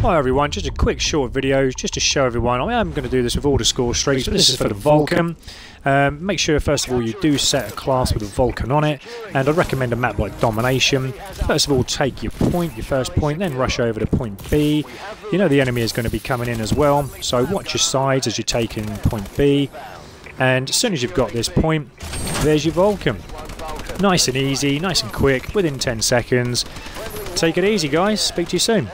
Hi everyone, just a quick short video just to show everyone. I am going to do this with all the score streaks, but this is for the Vulcan. Um, make sure first of all you do set a class with a Vulcan on it, and I recommend a map like Domination. First of all, take your point, your first point, then rush over to point B. You know the enemy is going to be coming in as well, so watch your sides as you're taking point B. And as soon as you've got this point, there's your Vulcan. Nice and easy, nice and quick, within 10 seconds. Take it easy, guys. Speak to you soon.